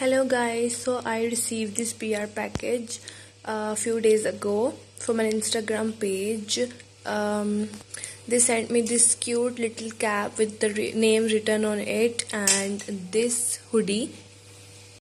hello guys. So i received this pr package a few days ago from an instagram page. Um, they sent me this cute little cap with the name written on it and this hoodie.